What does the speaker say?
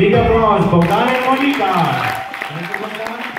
Big applause for Karen Monica.